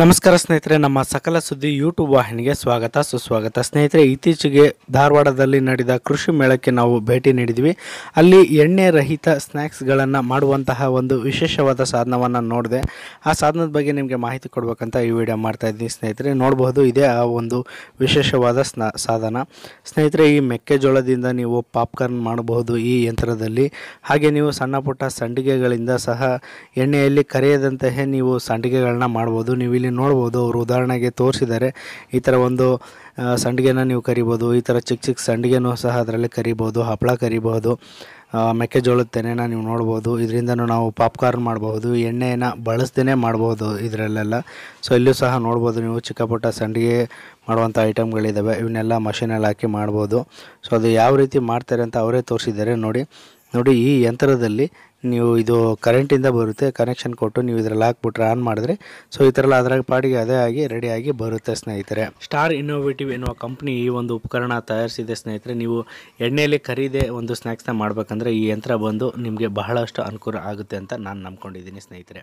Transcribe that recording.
ನಮಸ್ಕಾರ ಸ್ನೇಹಿತರೆ, ನಮ್ಮ ಸಕಲ ಸುದ್ದಿ ಯೂಟ್ಯೂಬ್ ವಾಹಿನಿಗೆ ಸ್ವಾಗತ, ಸುಸ್ವಾಗತ. ಸ್ನೇಹಿತರೆ, ಇತ್ತೀಚೆಗೆ ಧಾರವಾಡದಲ್ಲಿ ನಡೆದ ಕೃಷಿ ಮೇಳಕ್ಕೆ ನಾವು ಭೇಟಿ ನೀಡಿದ್ವಿ. ಅಲ್ಲಿ ಎಣ್ಣೆ ರಹಿತ ಸ್ನ್ಯಾಕ್ಸ್ಗಳನ್ನು ಮಾಡುವಂತಹ ಒಂದು ವಿಶೇಷವಾದ ಸಾಧನವನ್ನು ನೋಡಿದೆ. ಆ ಸಾಧನದ ಬಗ್ಗೆ ನಿಮಗೆ ಮಾಹಿತಿ ಕೊಡಬೇಕಂತ ಈ ವಿಡಿಯೋ ಮಾಡ್ತಾ ಇದ್ದೀನಿ ಸ್ನೇಹಿತರೆ. ನೋಡಬಹುದು, ಇದೇ ಆ ಒಂದು ವಿಶೇಷವಾದ ಸಾಧನ. ಸ್ನೇಹಿತರೆ, ಈ ಮೆಕ್ಕೆಜೋಳದಿಂದ ನೀವು ಪಾಪ್ಕಾರ್ನ್ ಮಾಡಬಹುದು ಈ ಯಂತ್ರದಲ್ಲಿ. ಹಾಗೆ ನೀವು ಸಣ್ಣ ಪುಟ್ಟ ಸಂಡಿಗೆಗಳಿಂದ ಸಹ ಎಣ್ಣೆಯಲ್ಲಿ ಕರೆಯದಂತಹ ನೀವು ಸಂಡಿಗೆಗಳನ್ನ ಮಾಡ್ಬೋದು ನೀವು ನೋಡ್ಬೋದು, ಅವರು ಉದಾಹರಣೆಗೆ ತೋರಿಸಿದ್ದಾರೆ. ಈ ಥರ ಒಂದು ಸಂಡಿಗೆನ ನೀವು ಕರಿಬೋದು, ಈ ಥರ ಚಿಕ್ಕ ಚಿಕ್ಕ ಸಂಡಿಗೆನೂ ಸಹ ಅದರಲ್ಲಿ ಕರಿಬೋದು ಹಪ್ಪಳ ಕರಿಬೋದು ಮೆಕ್ಕೆಜೋಳದ ತೆನೆನ ನೀವು ನೋಡ್ಬೋದು. ಇದರಿಂದನೂ ನಾವು ಪಾಪ್ಕಾರ್ನ್ ಮಾಡಬಹುದು ಎಣ್ಣೆನ ಬಳಸ್ದೇ ಮಾಡ್ಬೋದು ಇದರಲ್ಲೆಲ್ಲ. ಸೊ ಇಲ್ಲೂ ಸಹ ನೋಡ್ಬೋದು ನೀವು ಚಿಕ್ಕ ಪುಟ್ಟ ಸಂಡಿಗೆ ಮಾಡುವಂಥ ಐಟಮ್ಗಳಿದ್ದಾವೆ ಇವನ್ನೆಲ್ಲ ಮಷೀನಲ್ಲಿ ಹಾಕಿ ಮಾಡ್ಬೋದು. ಸೊ ಅದು ಯಾವ ರೀತಿ ಮಾಡ್ತಾರೆ ಅಂತ ಅವರೇ ತೋರಿಸಿದ್ದಾರೆ. ನೋಡಿ ನೋಡಿ, ಈ ಯಂತ್ರದಲ್ಲಿ ನೀವು ಇದು ಕರೆಂಟಿಂದ ಬರುತ್ತೆ ಕನೆಕ್ಷನ್ ಕೊಟ್ಟು ನೀವು ಇದರಲ್ಲಿ ಹಾಕ್ಬಿಟ್ರೆ ಆನ್ ಮಾಡಿದ್ರೆ ಸೊ ಈ ಥರ ಎಲ್ಲ ಅದರ ಪಾಡಿಗೆ ಅದೇ ಆಗಿ ರೆಡಿಯಾಗಿ ಬರುತ್ತೆ ಸ್ನೇಹಿತರೆ. ಸ್ಟಾರ್ ಇನ್ನೋವೇಟಿವ್ ಎನ್ನುವ ಕಂಪ್ನಿ ಈ ಒಂದು ಉಪಕರಣ ತಯಾರಿಸಿದೆ ಸ್ನೇಹಿತರೆ. ನೀವು ಎಣ್ಣೆಯಲ್ಲಿ ಕರೀದೆ ಒಂದು ಸ್ನ್ಯಾಕ್ಸ್ನ ಮಾಡಬೇಕಂದ್ರೆ ಈ ಯಂತ್ರ ಬಂದು ನಿಮಗೆ ಬಹಳಷ್ಟು ಅನುಕೂಲ ಆಗುತ್ತೆ ಅಂತ ನಾನು ನಂಬ್ಕೊಂಡಿದ್ದೀನಿ ಸ್ನೇಹಿತರೆ.